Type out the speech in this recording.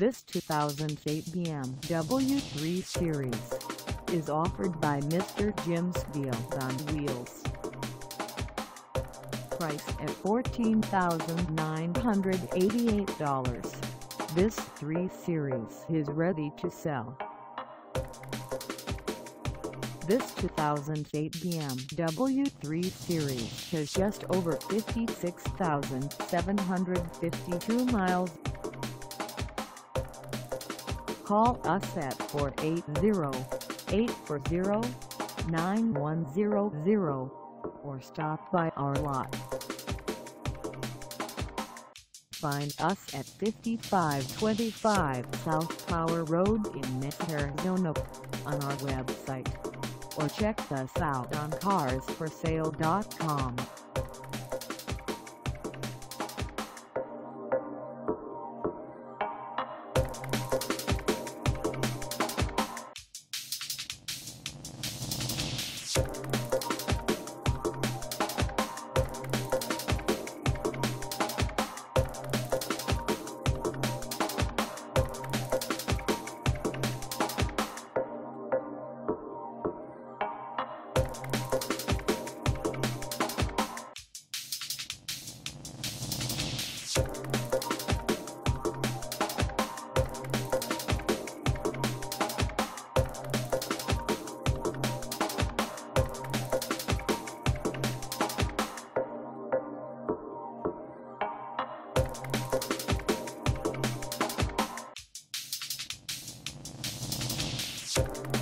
This 2008 BMW 3 Series is offered by Mr. Jim's Deals on Wheels. Price at $14,988. This 3 Series is ready to sell. This 2008 BMW 3 Series has just over 56,752 miles. Call us at 480-840-9100 or stop by our lot. Find us at 5525 South Power Road in Mesa, Arizona on our website or check us out on carsforsale.com. Thank